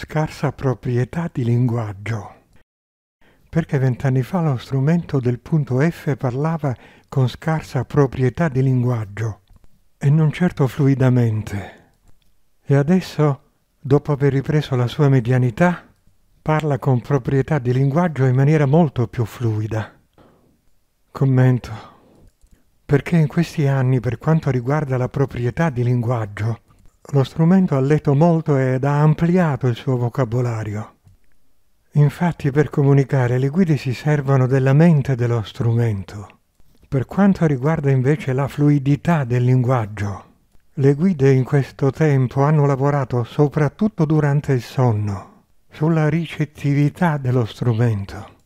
scarsa proprietà di linguaggio. Perché vent'anni fa lo strumento del punto F parlava con scarsa proprietà di linguaggio e non certo fluidamente. E adesso, dopo aver ripreso la sua medianità, parla con proprietà di linguaggio in maniera molto più fluida. Commento. Perché in questi anni, per quanto riguarda la proprietà di linguaggio, lo strumento ha letto molto ed ha ampliato il suo vocabolario. Infatti per comunicare le guide si servono della mente dello strumento. Per quanto riguarda invece la fluidità del linguaggio, le guide in questo tempo hanno lavorato soprattutto durante il sonno sulla ricettività dello strumento.